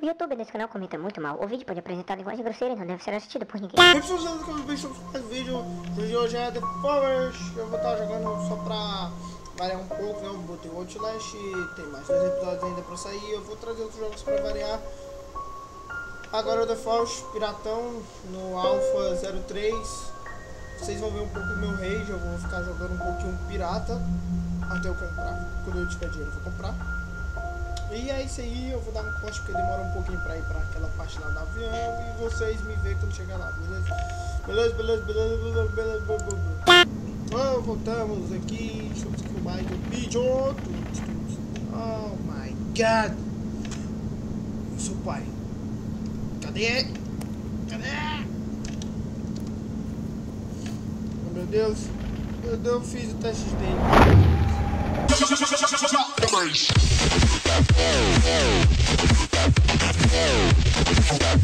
O youtuber desse canal comenta muito mal. O vídeo pode apresentar linguagem grosseira e não deve ser assistido por ninguém. Pessoal, sejam bem-vindos a mais um vídeo. O vídeo de hoje é The Forest. Eu vou estar jogando só pra variar um pouco, né? Eu botei o Outlast, tem mais dois episódios ainda pra sair. Eu vou trazer outros jogos pra variar. Agora o The Forest Piratão no Alpha 03. Vocês vão ver um pouco do meu rage. Eu vou ficar jogando um pouquinho pirata até eu comprar. Quando eu tiver dinheiro, eu vou comprar. E é isso aí, eu vou dar um corte porque demora um pouquinho pra ir pra aquela parte lá do avião e vocês me veem quando chegar lá, beleza? Beleza, beleza, beleza, beleza, beleza, beleza, beleza. Oh, voltamos aqui, estamos com mais um vídeo. Oh my god! Seu pai. Cadê? Cadê? Oh, meu Deus, Deus, eu fiz o teste dele.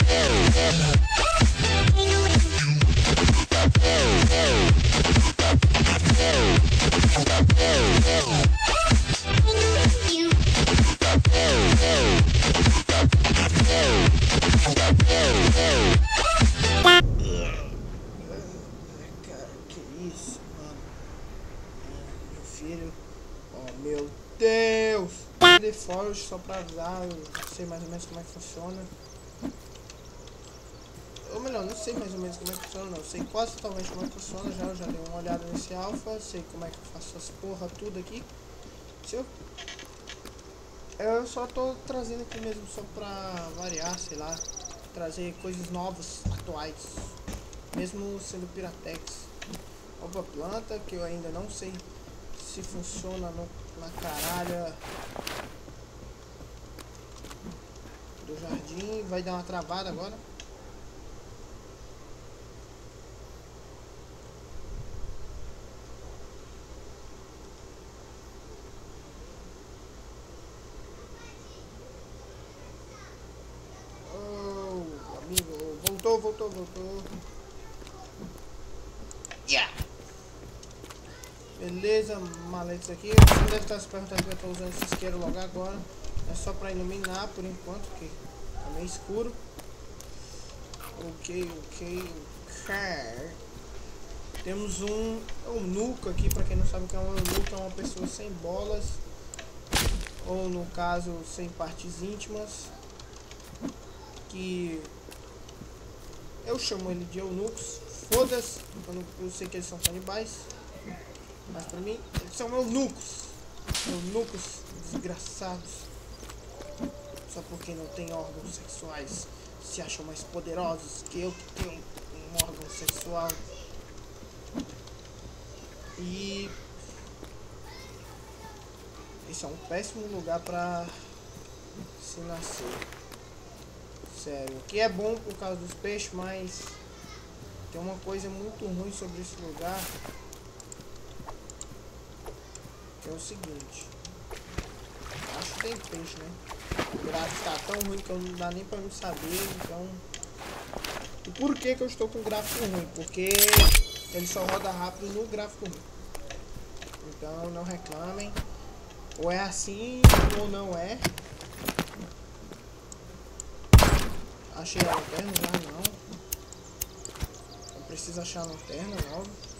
Cara, meu Deus! The Forest, só pra avisar, eu sei mais ou menos como é que funciona. Ou melhor, não sei mais ou menos como é que funciona, não. Eu sei quase totalmente como é que funciona já. Eu já dei uma olhada nesse alpha, sei como é que eu faço as porra tudo aqui. Se eu... eu só tô trazendo aqui mesmo só pra variar, sei lá. Trazer coisas novas, atuais. Mesmo sendo Piratex. Nova planta, que eu ainda não sei se funciona no, na caralha do jardim. Vai dar uma travada agora. Oh, amigo, voltou, voltou, voltou. Yeah! Beleza, maletas aqui. Você deve estar se perguntando que eu estou usando esse isqueiro logo agora. É só para iluminar por enquanto, porque tá meio escuro. Ok, ok, ok. Temos um eunuco aqui, para quem não sabe o que é um eunuco, é uma pessoa sem bolas. Ou no caso, sem partes íntimas. Que eu chamo ele de eunucos. Foda-se, eu sei que eles são canibais. Mas pra mim, eles são eunucos. Eunucos desgraçados. Só porque não têm órgãos sexuais. Se acham mais poderosos que eu que tenho um órgão sexual. E. Esse é um péssimo lugar pra se nascer. Sério. Que é bom por causa dos peixes, mas. Tem uma coisa muito ruim sobre esse lugar é o seguinte. Acho que tem peixe, né? O gráfico tá tão ruim que eu não dá nem pra me saber, então. E por que que eu estou com gráfico ruim? Porque ele só roda rápido no gráfico ruim. Então não reclamem. Ou é assim ou não é. Achei a lanterna já não. Eu preciso achar a lanterna nova.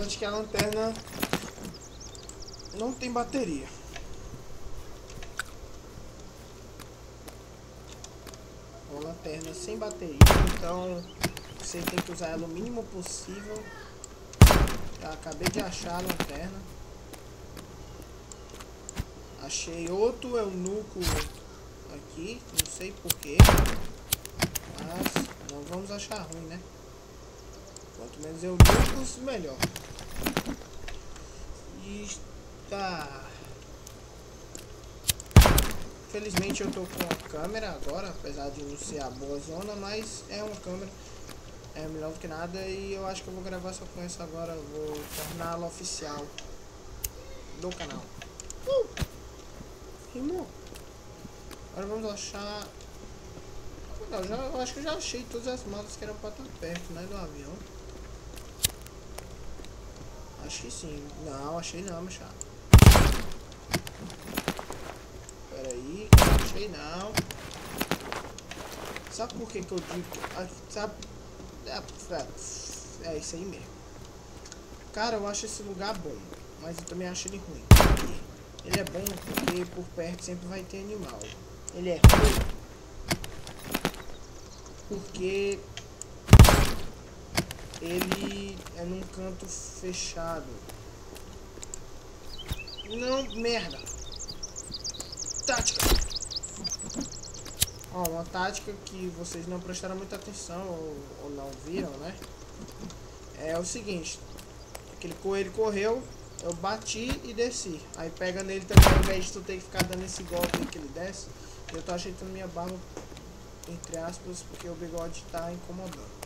Apesar de que a lanterna não tem bateria. É uma lanterna sem bateria, então você tem que usar ela o mínimo possível. Acabei de achar a lanterna. Achei outro eunuco aqui, não sei porquê. Mas não vamos achar ruim, né? Quanto menos eunucos, melhor. E está. Felizmente eu tô com a câmera agora, apesar de não ser a boa zona, mas é uma câmera. É melhor do que nada e eu acho que eu vou gravar só com essa agora. Eu vou torná-la oficial do canal. Uh! Rimou. Agora vamos achar. Não, já, eu acho que eu já achei todas as malas que eram pra estar perto, né, do avião. Acho que sim. Não, achei não, meu chato. Pera aí, achei não. Sabe por que que eu digo? Ah, Sabe? É, é, é isso aí mesmo. Cara, eu acho esse lugar bom, mas eu também acho ele ruim. Ele é bom porque por perto sempre vai ter animal. Ele é ruim porque ele é num canto fechado. Não, merda. Tática. Ó, uma tática que vocês não prestaram muita atenção ou, ou não viram, né? É o seguinte. Aquele coelho correu, eu bati e desci. Aí pega nele também, ao invés de tu ter que ficar dando esse golpe que ele desce, eu tô ajeitando minha barba, entre aspas, porque o bigode tá incomodando.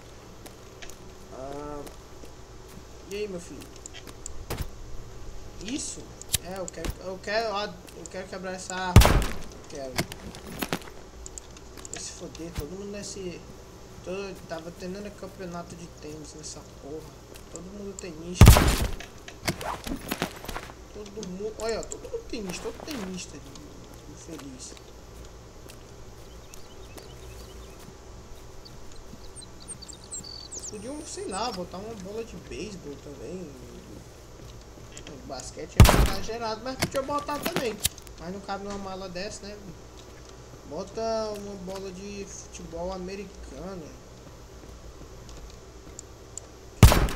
Ah, e aí, meu filho? Isso? É, eu quero, eu quero, eu quero quebrar essa árvore. Quero. Vai se foder, todo mundo nesse... Todo, tava tendo campeonato de tênis nessa porra. Todo mundo tenista. Todo mundo... Olha, todo mundo tenista, todo tenista. Infeliz. Podiam, sei lá, botar uma bola de beisebol também. O basquete é exagerado, mas podia botar também. Mas não cabe numa mala dessa, né? Bota uma bola de futebol americano.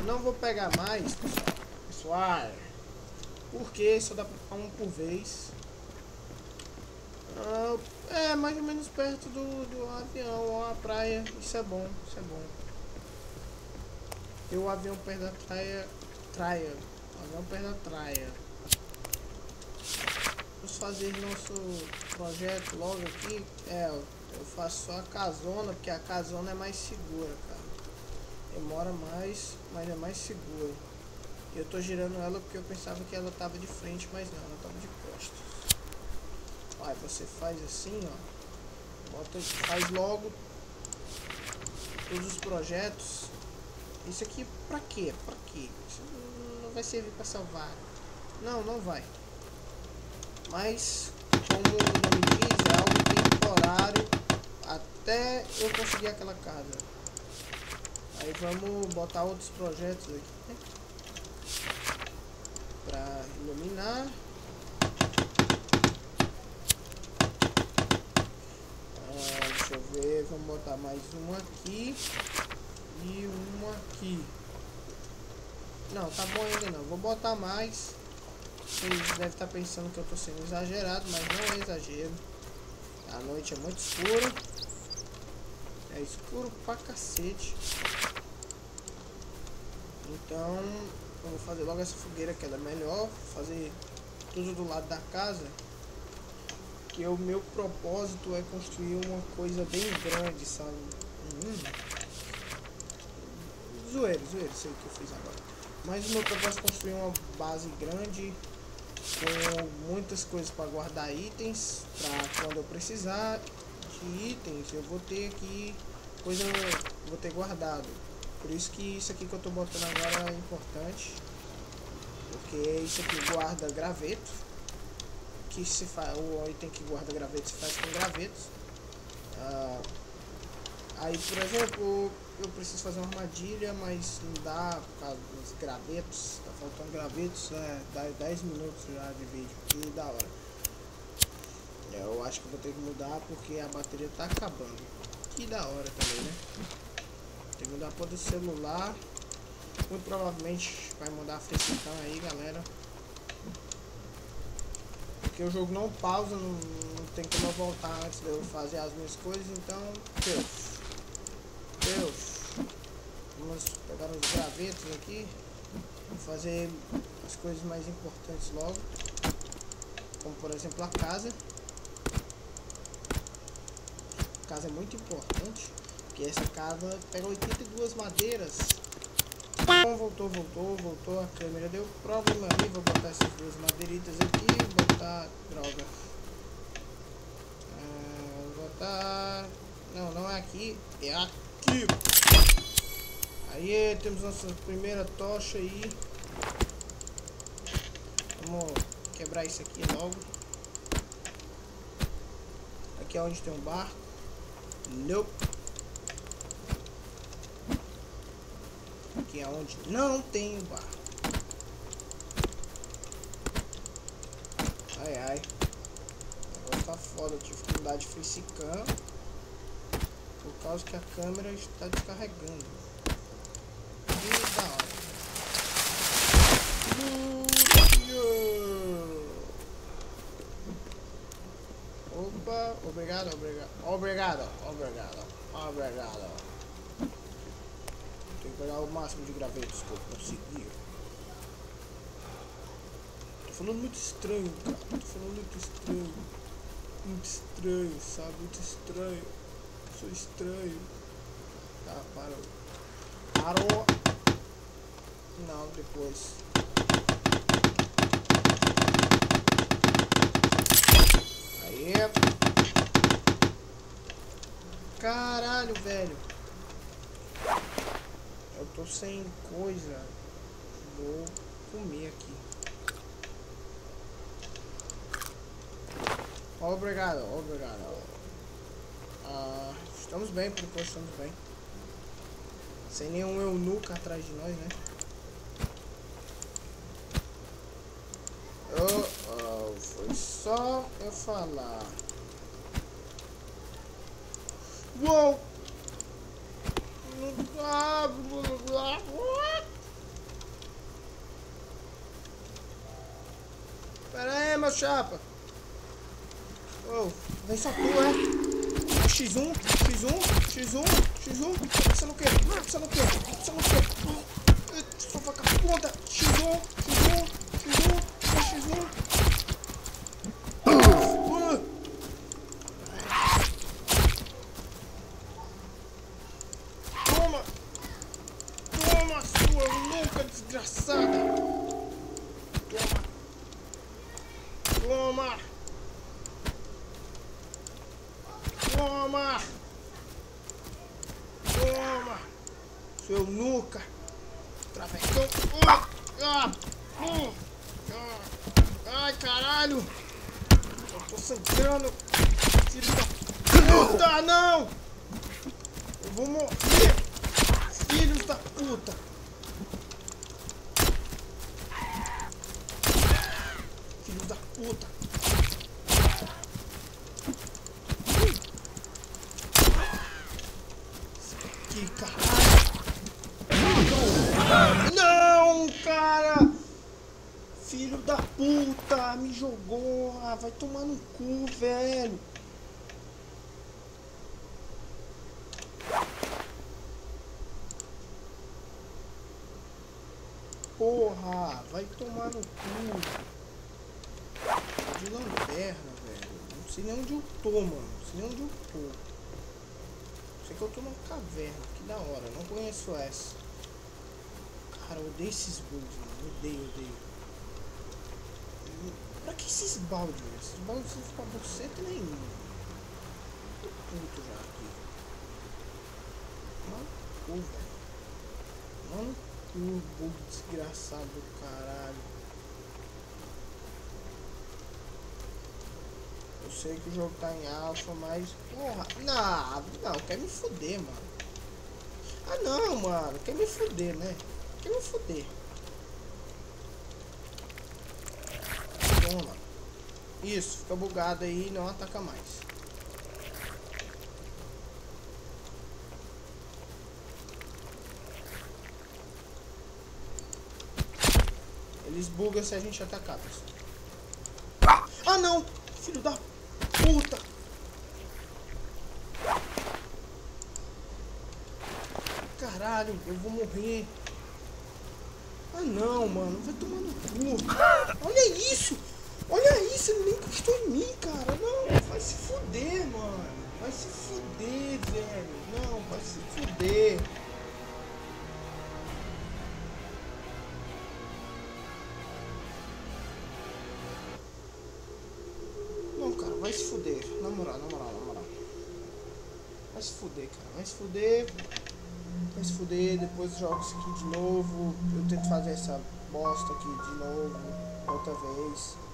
Não vou pegar mais, pessoal. Pessoal. Porque só dá pra ficar um por vez. Ah, é, mais ou menos perto do, do avião ou a praia. Isso é bom, isso é bom. E o avião perto da praia. Traia. O avião perto da praia. Vamos fazer nosso projeto logo aqui. É, eu faço só a casona, porque a casona é mais segura, cara. Demora mais, mas é mais segura. Eu tô girando ela porque eu pensava que ela tava de frente, mas não, ela tava de costas. Aí você faz assim, ó. Bota, faz logo todos os projetos. Isso aqui pra quê? Pra quê? Isso não vai servir pra salvar. Não, não vai. Mas, como o nome diz, é algo temporário até eu conseguir aquela casa. Aí vamos botar outros projetos aqui, né? Pra iluminar. Ah, deixa eu ver, vamos botar mais uma aqui e uma aqui. Não, tá bom ainda não. Vou botar mais. Vocês devem estar pensando que eu tô sendo exagerado, mas não é exagero. A noite é muito escura. É escuro pra cacete. Então, eu vou fazer logo essa fogueira que ela é melhor. Fazer tudo do lado da casa. Que o meu propósito é construir uma coisa bem grande, sabe? Hum. Zoeiro, zoeiro, sei o que eu fiz agora. Mas o meu propósito é construir uma base grande com muitas coisas para guardar itens, para quando eu precisar de itens, eu vou ter aqui coisa, vou ter guardado. Por isso que isso aqui que eu tô botando agora é importante, porque isso aqui guarda graveto, que se faz, o item que guarda graveto se faz com gravetos. Ah, aí, por exemplo, eu preciso fazer uma armadilha, mas não dá por causa dos gravetos. Tá faltando gravetos, é, dá 10 minutos já de vídeo. Que da hora. Eu acho que vou ter que mudar porque a bateria tá acabando. Que da hora também, né? Tem que mudar para o celular. Muito provavelmente vai mudar a facecam aí, galera. Porque o jogo não pausa, não, não tem como eu voltar antes de eu fazer as minhas coisas, então. Deus. Deus. Pegar os gravetos aqui. Vou fazer as coisas mais importantes logo. Como por exemplo a casa. A casa é muito importante. Porque essa casa pega 82 madeiras. Bom, voltou, voltou, voltou. A câmera deu problema ali. Vou botar essas duas madeiritas aqui. Botar. Droga. Ah, botar. Não, não é aqui. É aqui. Aí temos nossa primeira tocha aí. Vamos quebrar isso aqui logo. aqui é onde tem um bar. Nope. Aqui é onde não tem um bar. Ai ai. Agora tá foda, eu tive que mudar de facecam. Por causa que a câmera está descarregando. E da hora. Opa, obrigado, obrigado, obrigado, obrigado, obrigado. Tem que pegar o máximo de gravetos que eu conseguir. Tô falando muito estranho, cara. Tô falando muito estranho. Muito estranho, sabe? Muito estranho. Sou estranho. Tá, parou. Parou. Não, depois. Caralho, velho. Eu tô sem coisa. Vou comer aqui. Obrigado, obrigado. Ah, estamos bem, por enquanto estamos bem. Sem nenhum eunuco atrás de nós, né? Oh, oh, foi só eu falar. Uou! Pera aí, meu chapa. Oh, vem só tu, é? X1, X1, X1, X1. Você não quer? Você não quer? Você não quer? Só vaca ponta. X1, X1, X1, Ai, caralho! Eu tô sangrando! Filho da puta, não! Eu vou morrer! Filhos da puta! Filhos da puta! Que caralho! Não, cara! Filho da puta! Me jogou! Ah, vai tomar no cu, velho! Porra, vai tomar no cu. De lanterna, velho. Não sei nem onde eu tô, mano. Não sei nem onde eu tô. Sei que eu tô numa caverna. Que da hora. Não conheço essa. Cara, eu odeio esses bugs, mano. Odeio, odeio. Pra que esses baldes? Esses baldes não pra você nenhum. Tô puto já aqui. Mano, velho. Desgraçado do caralho. Eu sei que o jogo tá em alfa, mas. Porra, não, não, quer me fuder, mano. Ah não, mano, quer me fuder, né? Quer me fuder. Isso, fica bugado aí e não ataca mais. Eles bugam se a gente atacar, pessoal. Ah não! Filho da puta! Caralho, eu vou morrer. Ah não, mano, vai tomar no cu. Olha isso! Olha isso, ele nem encostou em mim, cara. Não, vai se fuder, mano. Vai se fuder, velho. Não, vai se fuder. Não, cara, vai se fuder. Na moral, na moral, na moral. Vai se fuder, cara. Vai se fuder. Vai se fuder. Depois eu jogo isso aqui de novo. Eu tento fazer essa bosta aqui de novo. Outra vez.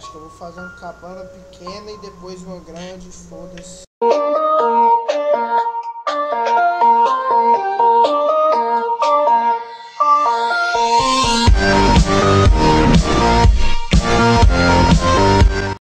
Acho que eu vou fazer uma cabana pequena e depois uma grande, foda-se.